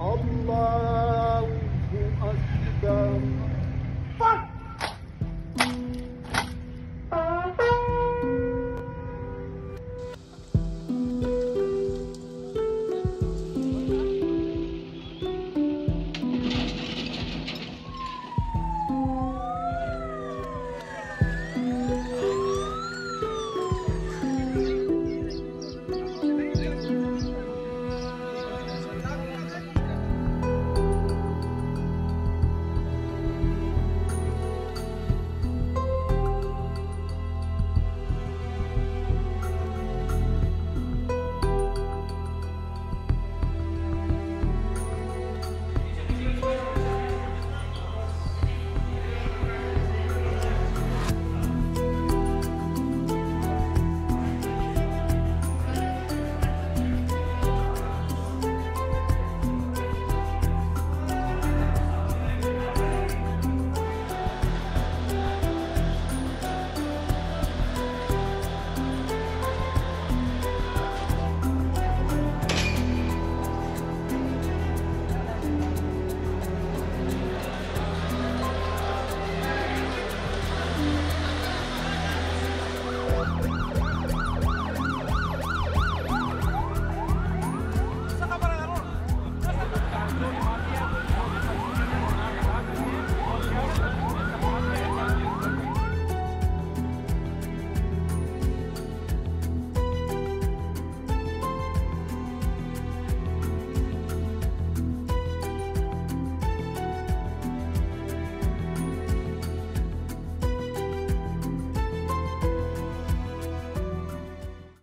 Allah